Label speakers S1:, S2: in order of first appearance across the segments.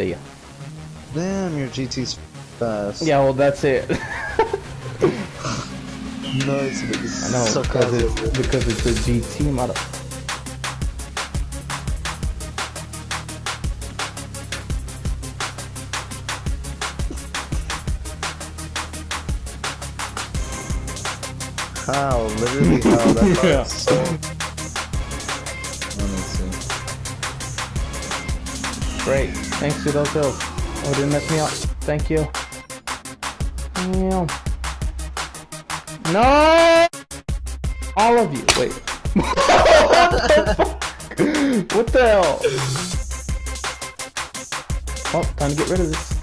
S1: See ya.
S2: Damn, your GT's fast.
S1: Yeah, well, that's it.
S2: Nice.
S1: I know, because it's, because it's a GT model.
S2: How? Literally how? That
S1: Yeah.
S2: so... Let me see.
S1: Great. Thanks to those hills. Oh, didn't mess me up. Thank you. No! All of you. Wait. What the hell? Oh, time to get rid of this.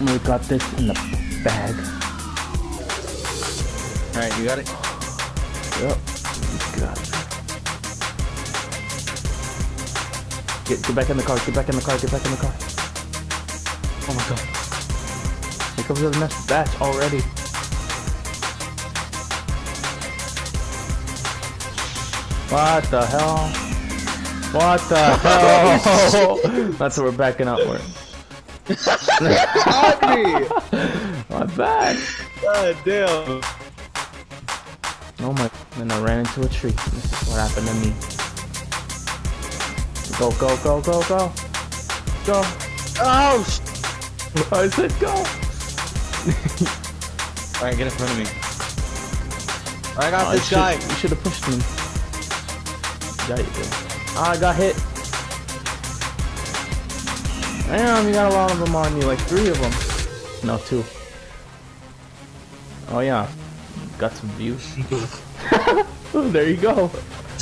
S1: We got this in the bag.
S2: Alright, you got it?
S1: Yep. Got it. Get, get back in the car, get back in the car, get back in the car. Oh my god. Here comes the next batch already. What the hell? What the hell? Oh. That's what we're backing up for.
S2: Audrey!
S1: My bad.
S2: God damn.
S1: Oh my, then I ran into a tree. This is what happened to me. Go, go, go, go, go. Go.
S2: Oh, sh-
S1: I said go.
S2: Alright, get in front of me. I got
S1: Oh,
S2: this
S1: you
S2: guy.
S1: Should, you should have pushed me. Yeah, you did. Ah, I got hit. Damn, you got a lot of them on you, like three of them. No, two. Oh yeah, got some views. there you go.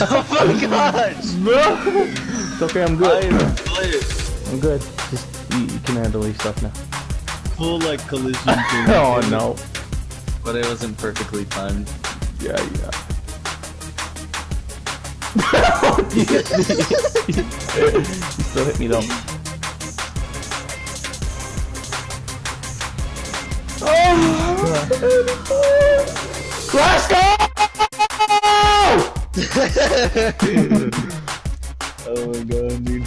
S2: Oh my gosh!
S1: it's okay, I'm
S2: I
S1: good.
S2: am split.
S1: I'm good. Just you, you can handle these stuff now.
S2: Full like collision thing.
S1: Oh no.
S2: But it wasn't perfectly timed.
S1: Yeah, yeah. you still hit me though. Let's go!
S2: oh my god, dude.